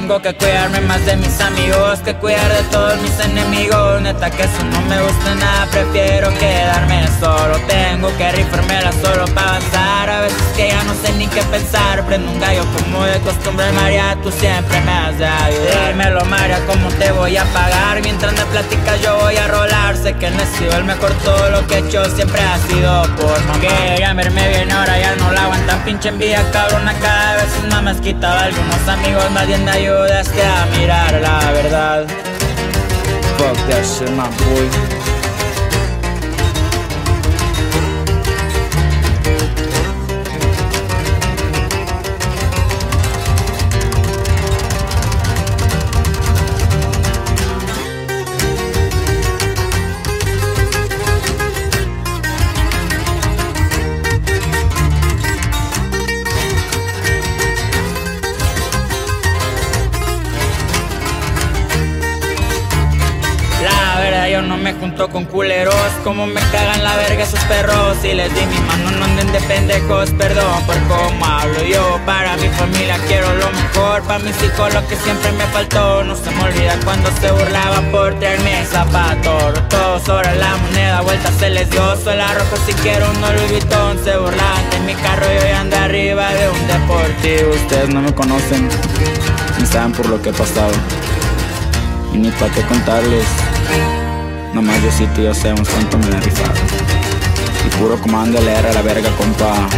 tengo que cuidarme más de mis amigos que cuidar de todos mis enemigos. Neta que eso no me gusta nada, prefiero quedarme solo. Tengo que rifármela qué pensar. Prendo un gallo como de costumbre, María, tú siempre me has de ayudar. Dímelo, María, ¿cómo te voy a pagar? Mientras me platicas, yo voy a rolar. Sé que no he sido el mejor, todo lo que he hecho siempre ha sido por mamá. Querían verme bien, ahora ya no la aguantan. Pinche envidia, cabrona, cada vez es más quitado algunos amigos. Más bien me ayudaste a mirar la verdad. Fuck that shit, my boy. No me junto con culeros. Como me cagan la verga esos perros. Y les di mi mano, no anden de pendejos. Perdón por cómo hablo yo. Para mi familia quiero lo mejor. Para mis hijos lo que siempre me faltó. No se me olvida cuando se burlaban por traerme zapatos Todos sobre la moneda, vuelta se les dio. Soy rojo si quiero un Louis Vuitton. Se burlaban de mi carro y hoy ando arriba de un deportivo. Ustedes no me conocen Ni saben por lo que he pasado. Y ni para qué contarles Nomás Diosito y yo sabemos cuánto me la rifado. Y puro comando leer a la verga, compa